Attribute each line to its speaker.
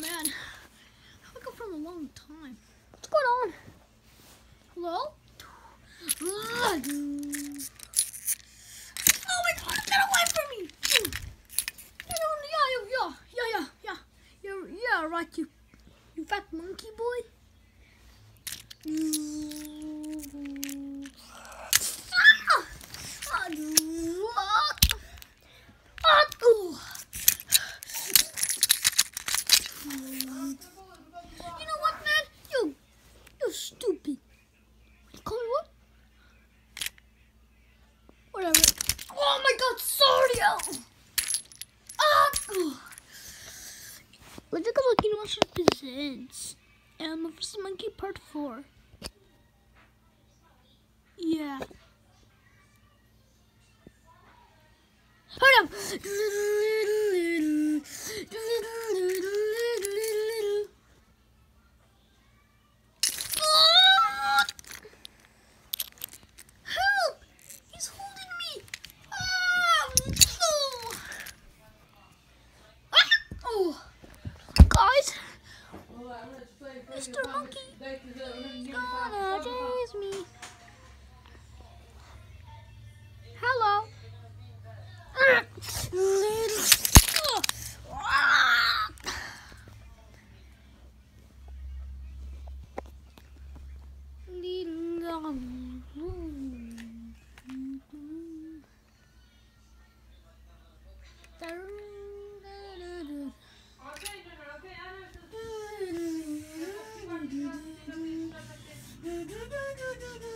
Speaker 1: man. I woke up from a long time. What's going on? Hello? Oh my god, get away from me! Get on, yeah, yeah, yeah, yeah, yeah. You're, yeah, right, you, you fat monkey boy. Ah! Ah, ah, ooh. You know what, man? You, stupid. Call me what? Whatever. Oh my god, sorry. Ah. Let's take a look at what it presents. Animal vs. Monkey Part 4. Yeah. Hold on. Mr. Monkey gonna chase me. Hello. Little, Little Da da da da da!